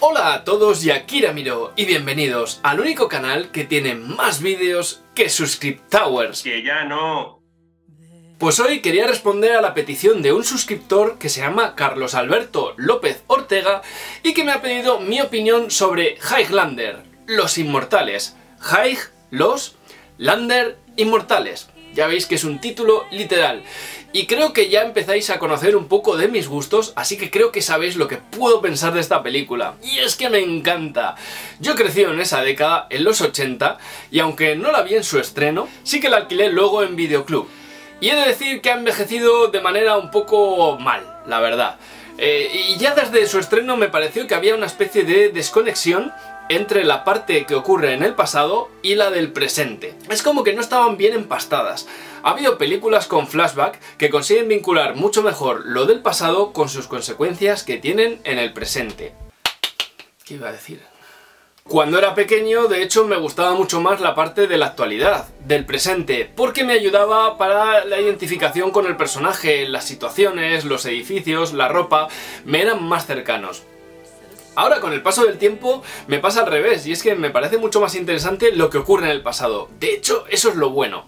Hola a todos y Akira Miro y bienvenidos al único canal que tiene más vídeos que Towers. Que ya no. Pues hoy quería responder a la petición de un suscriptor que se llama Carlos Alberto López Ortega y que me ha pedido mi opinión sobre Highlander, los inmortales. High, los, Lander, inmortales. Ya veis que es un título literal. Y creo que ya empezáis a conocer un poco de mis gustos, así que creo que sabéis lo que puedo pensar de esta película. Y es que me encanta. Yo crecí en esa década, en los 80, y aunque no la vi en su estreno, sí que la alquilé luego en videoclub. Y he de decir que ha envejecido de manera un poco mal, la verdad. Eh, y ya desde su estreno me pareció que había una especie de desconexión entre la parte que ocurre en el pasado y la del presente. Es como que no estaban bien empastadas. Ha habido películas con flashback que consiguen vincular mucho mejor lo del pasado con sus consecuencias que tienen en el presente. ¿Qué iba a decir? Cuando era pequeño, de hecho, me gustaba mucho más la parte de la actualidad, del presente, porque me ayudaba para la identificación con el personaje, las situaciones, los edificios, la ropa, me eran más cercanos. Ahora con el paso del tiempo me pasa al revés y es que me parece mucho más interesante lo que ocurre en el pasado. De hecho, eso es lo bueno.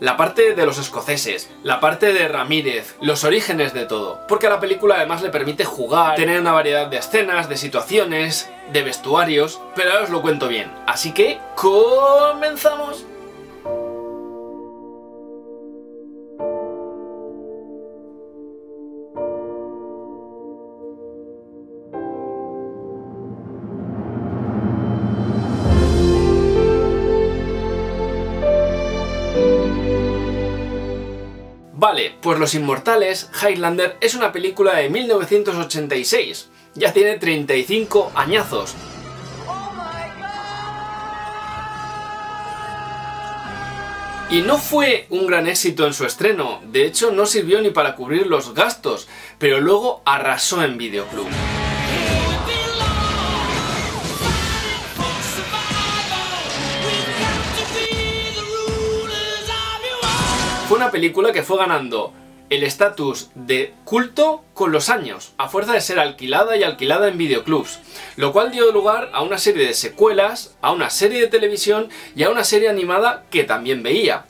La parte de los escoceses, la parte de Ramírez, los orígenes de todo. Porque a la película además le permite jugar, tener una variedad de escenas, de situaciones, de vestuarios, pero ahora os lo cuento bien. Así que, ¡comenzamos! Vale, pues Los Inmortales, Highlander, es una película de 1986. Ya tiene 35 añazos. Y no fue un gran éxito en su estreno, de hecho no sirvió ni para cubrir los gastos, pero luego arrasó en videoclub. Fue una película que fue ganando el estatus de culto con los años, a fuerza de ser alquilada y alquilada en videoclubs, lo cual dio lugar a una serie de secuelas, a una serie de televisión y a una serie animada que también veía.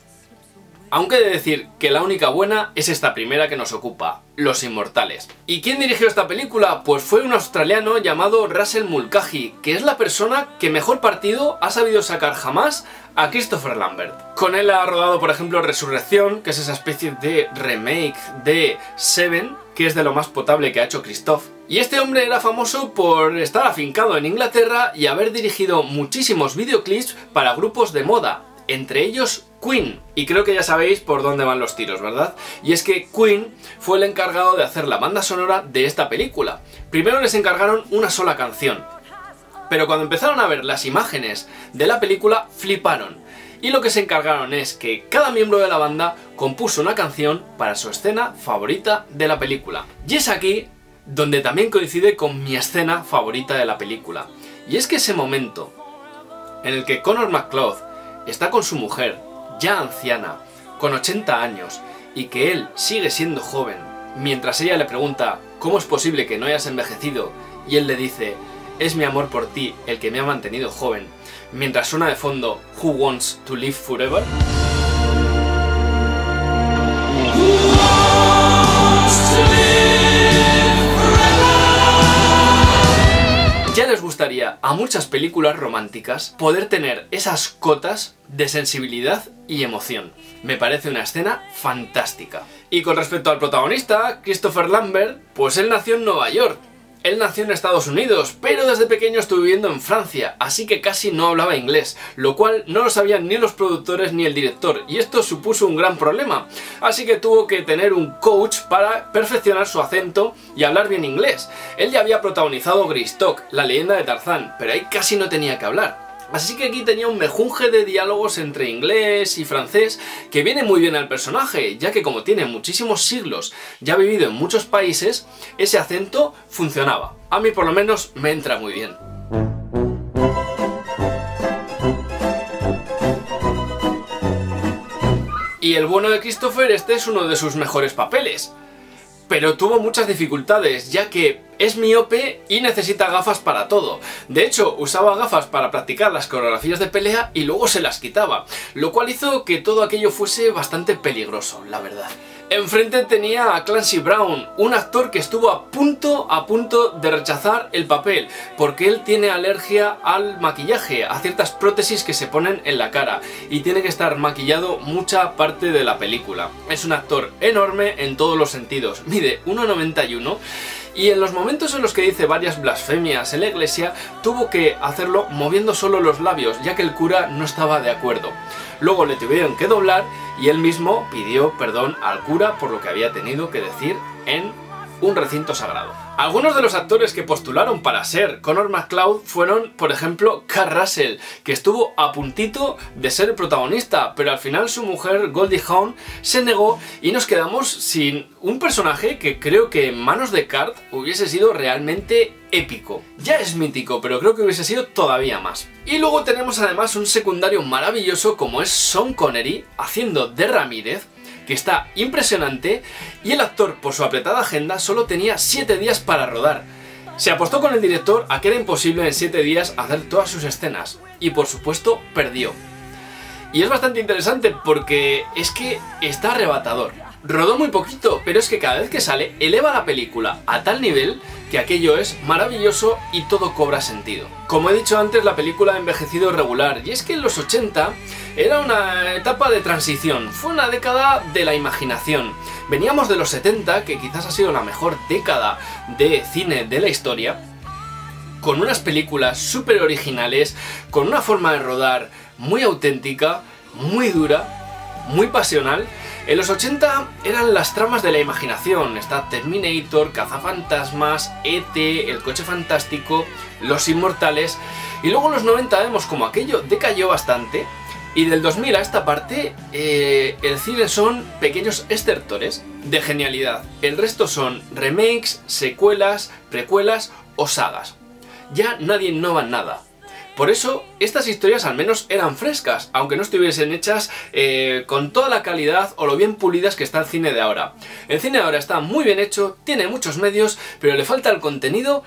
Aunque he de decir que la única buena es esta primera que nos ocupa, Los Inmortales. ¿Y quién dirigió esta película? Pues fue un australiano llamado Russell Mulcahy, que es la persona que mejor partido ha sabido sacar jamás a Christopher Lambert. Con él ha rodado, por ejemplo, Resurrección, que es esa especie de remake de Seven, que es de lo más potable que ha hecho Christoph. Y este hombre era famoso por estar afincado en Inglaterra y haber dirigido muchísimos videoclips para grupos de moda, entre ellos Queen. Y creo que ya sabéis por dónde van los tiros, ¿verdad? Y es que Queen fue el encargado de hacer la banda sonora de esta película. Primero les encargaron una sola canción, pero cuando empezaron a ver las imágenes de la película fliparon. Y lo que se encargaron es que cada miembro de la banda compuso una canción para su escena favorita de la película. Y es aquí donde también coincide con mi escena favorita de la película. Y es que ese momento en el que Connor McCloud está con su mujer, ya anciana, con 80 años, y que él sigue siendo joven, mientras ella le pregunta ¿cómo es posible que no hayas envejecido? y él le dice es mi amor por ti el que me ha mantenido joven, mientras suena de fondo Who Wants to Live Forever? Les gustaría a muchas películas románticas poder tener esas cotas de sensibilidad y emoción. Me parece una escena fantástica. Y con respecto al protagonista, Christopher Lambert, pues él nació en Nueva York, él nació en Estados Unidos, pero desde pequeño estuvo viviendo en Francia, así que casi no hablaba inglés, lo cual no lo sabían ni los productores ni el director, y esto supuso un gran problema. Así que tuvo que tener un coach para perfeccionar su acento y hablar bien inglés. Él ya había protagonizado Greystock, la leyenda de Tarzán, pero ahí casi no tenía que hablar. Así que aquí tenía un mejunje de diálogos entre inglés y francés que viene muy bien al personaje, ya que como tiene muchísimos siglos, ya ha vivido en muchos países, ese acento funcionaba. A mí por lo menos me entra muy bien. Y el bueno de Christopher, este es uno de sus mejores papeles. Pero tuvo muchas dificultades, ya que es miope y necesita gafas para todo. De hecho, usaba gafas para practicar las coreografías de pelea y luego se las quitaba, lo cual hizo que todo aquello fuese bastante peligroso, la verdad. Enfrente tenía a Clancy Brown, un actor que estuvo a punto, a punto de rechazar el papel, porque él tiene alergia al maquillaje, a ciertas prótesis que se ponen en la cara, y tiene que estar maquillado mucha parte de la película. Es un actor enorme en todos los sentidos, mide 1,91 y en los momentos en los que dice varias blasfemias en la iglesia, tuvo que hacerlo moviendo solo los labios, ya que el cura no estaba de acuerdo. Luego le tuvieron que doblar y él mismo pidió perdón al cura por lo que había tenido que decir en un recinto sagrado. Algunos de los actores que postularon para ser Connor McCloud fueron, por ejemplo, Carl Russell, que estuvo a puntito de ser el protagonista, pero al final su mujer, Goldie Hawn, se negó y nos quedamos sin un personaje que creo que en manos de Cart hubiese sido realmente épico. Ya es mítico, pero creo que hubiese sido todavía más. Y luego tenemos además un secundario maravilloso como es Sean Connery, haciendo de Ramírez, que está impresionante y el actor, por su apretada agenda, solo tenía 7 días para rodar. Se apostó con el director a que era imposible en 7 días hacer todas sus escenas y por supuesto perdió. Y es bastante interesante porque es que está arrebatador. Rodó muy poquito, pero es que cada vez que sale eleva la película a tal nivel que aquello es maravilloso y todo cobra sentido. Como he dicho antes, la película ha envejecido regular, y es que en los 80 era una etapa de transición, fue una década de la imaginación. Veníamos de los 70, que quizás ha sido la mejor década de cine de la historia, con unas películas súper originales, con una forma de rodar muy auténtica, muy dura, muy pasional, en los 80 eran las tramas de la imaginación, está Terminator, Cazafantasmas, ET, El Coche Fantástico, Los Inmortales, y luego en los 90 vemos como aquello decayó bastante, y del 2000 a esta parte, eh, el cine son pequeños estertores de genialidad. El resto son remakes, secuelas, precuelas o sagas. Ya nadie innova nada. Por eso, estas historias al menos eran frescas, aunque no estuviesen hechas eh, con toda la calidad o lo bien pulidas que está el cine de ahora. El cine de ahora está muy bien hecho, tiene muchos medios, pero le falta el contenido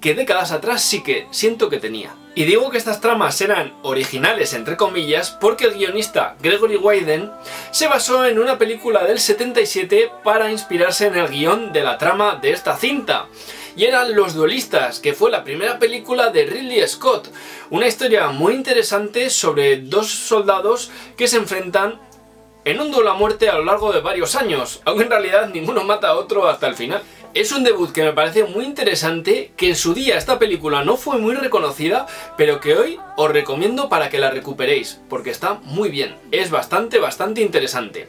que décadas atrás sí que siento que tenía. Y digo que estas tramas eran originales, entre comillas, porque el guionista Gregory Wyden se basó en una película del 77 para inspirarse en el guion de la trama de esta cinta y eran Los Duelistas, que fue la primera película de Ridley Scott. Una historia muy interesante sobre dos soldados que se enfrentan en un duelo a muerte a lo largo de varios años, aunque en realidad ninguno mata a otro hasta el final. Es un debut que me parece muy interesante, que en su día esta película no fue muy reconocida, pero que hoy os recomiendo para que la recuperéis, porque está muy bien, es bastante, bastante interesante.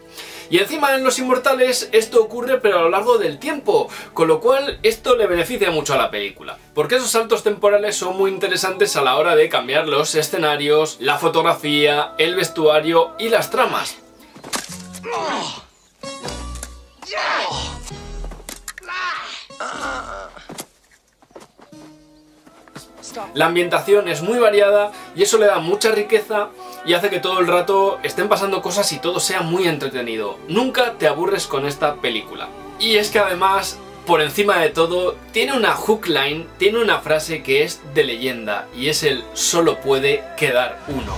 Y encima en Los Inmortales esto ocurre pero a lo largo del tiempo, con lo cual esto le beneficia mucho a la película. Porque esos saltos temporales son muy interesantes a la hora de cambiar los escenarios, la fotografía, el vestuario y las tramas. La ambientación es muy variada y eso le da mucha riqueza y hace que todo el rato estén pasando cosas y todo sea muy entretenido. Nunca te aburres con esta película. Y es que además, por encima de todo, tiene una hook line, tiene una frase que es de leyenda y es el solo puede quedar uno.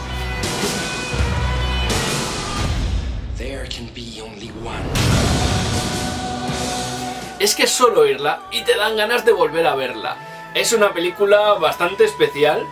Es que solo oírla y te dan ganas de volver a verla. Es una película bastante especial,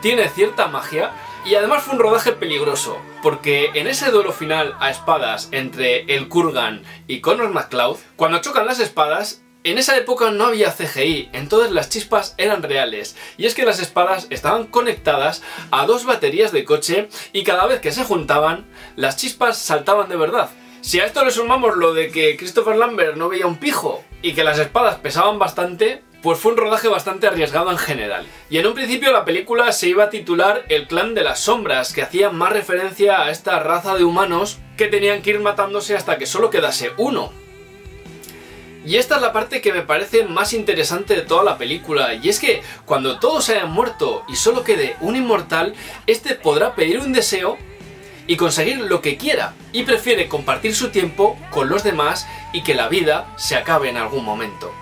tiene cierta magia y además fue un rodaje peligroso, porque en ese duelo final a espadas entre el Kurgan y Connor McCloud, cuando chocan las espadas, en esa época no había CGI, entonces las chispas eran reales, y es que las espadas estaban conectadas a dos baterías de coche y cada vez que se juntaban, las chispas saltaban de verdad. Si a esto le sumamos lo de que Christopher Lambert no veía un pijo y que las espadas pesaban bastante, pues fue un rodaje bastante arriesgado en general. Y en un principio la película se iba a titular El clan de las sombras, que hacía más referencia a esta raza de humanos que tenían que ir matándose hasta que solo quedase uno. Y esta es la parte que me parece más interesante de toda la película, y es que cuando todos hayan muerto y solo quede un inmortal, este podrá pedir un deseo y conseguir lo que quiera, y prefiere compartir su tiempo con los demás y que la vida se acabe en algún momento.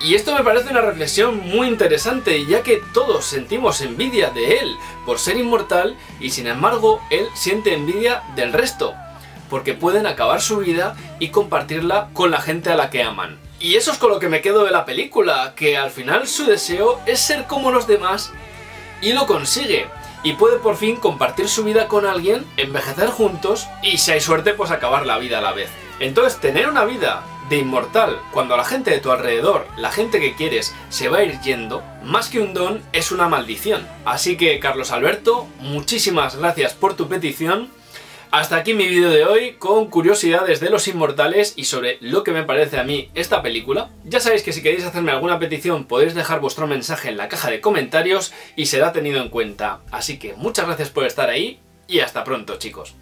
Y esto me parece una reflexión muy interesante, ya que todos sentimos envidia de él por ser inmortal y sin embargo él siente envidia del resto, porque pueden acabar su vida y compartirla con la gente a la que aman. Y eso es con lo que me quedo de la película, que al final su deseo es ser como los demás y lo consigue. Y puede por fin compartir su vida con alguien, envejecer juntos y si hay suerte pues acabar la vida a la vez. Entonces tener una vida de inmortal cuando la gente de tu alrededor, la gente que quieres, se va a ir yendo, más que un don es una maldición. Así que Carlos Alberto, muchísimas gracias por tu petición hasta aquí mi vídeo de hoy con curiosidades de los inmortales y sobre lo que me parece a mí esta película. Ya sabéis que si queréis hacerme alguna petición podéis dejar vuestro mensaje en la caja de comentarios y será tenido en cuenta. Así que muchas gracias por estar ahí y hasta pronto chicos.